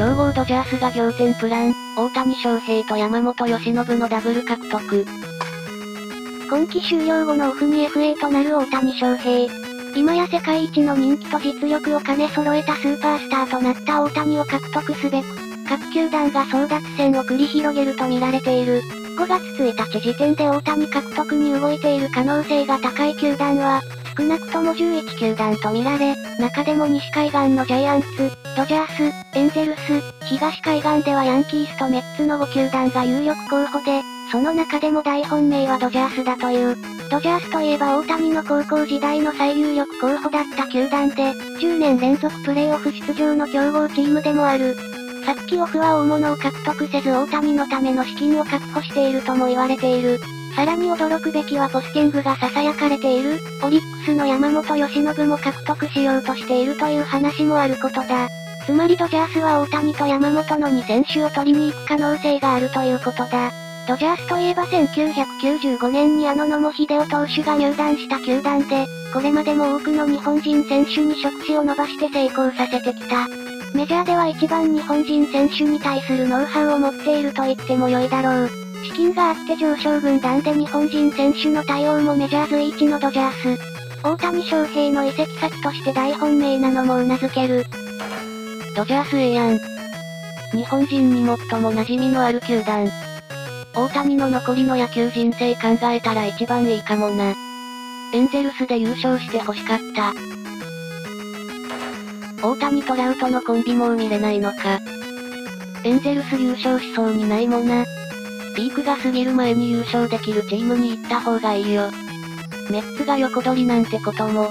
強豪ドジャースが仰天プラン、大谷翔平と山本由伸のダブル獲得。今季終了後のオフに FA となる大谷翔平。今や世界一の人気と実力を兼ね揃えたスーパースターとなった大谷を獲得すべく、各球団が争奪戦を繰り広げると見られている。5月1日時点で大谷獲得に動いている可能性が高い球団は、少なくとも11球団と見られ、中でも西海岸のジャイアンツ、ドジャース、エンゼルス、東海岸ではヤンキースとメッツの5球団が有力候補で、その中でも大本命はドジャースだという。ドジャースといえば大谷の高校時代の最有力候補だった球団で、10年連続プレーオフ出場の強豪チームでもある。さっきオフは大物を獲得せず大谷のための資金を確保しているとも言われている。さらに驚くべきはポスティングが囁かれている、オリックスの山本由伸も獲得しようとしているという話もあることだ。つまりドジャースは大谷と山本の2選手を取りに行く可能性があるということだ。ドジャースといえば1995年にあの野茂秀夫投手が入団した球団で、これまでも多くの日本人選手に触手を伸ばして成功させてきた。メジャーでは一番日本人選手に対するノウハウを持っていると言っても良いだろう。資金があって上昇軍団で日本人選手の対応もメジャー随一のドジャース。大谷翔平の移籍先として大本命なのも頷ける。ドジャースええやん。日本人に最も馴染みのある球団。大谷の残りの野球人生考えたら一番いいかもな。エンゼルスで優勝して欲しかった。大谷トラウトのコンビも見れないのか。エンゼルス優勝しそうにないもな。ピークが過ぎる前に優勝できるチームに行った方がいいよ。メッツが横取りなんてことも。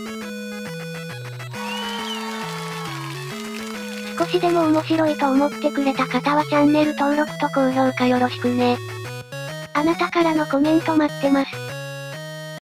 少しでも面白いと思ってくれた方はチャンネル登録と高評価よろしくね。あなたからのコメント待ってます。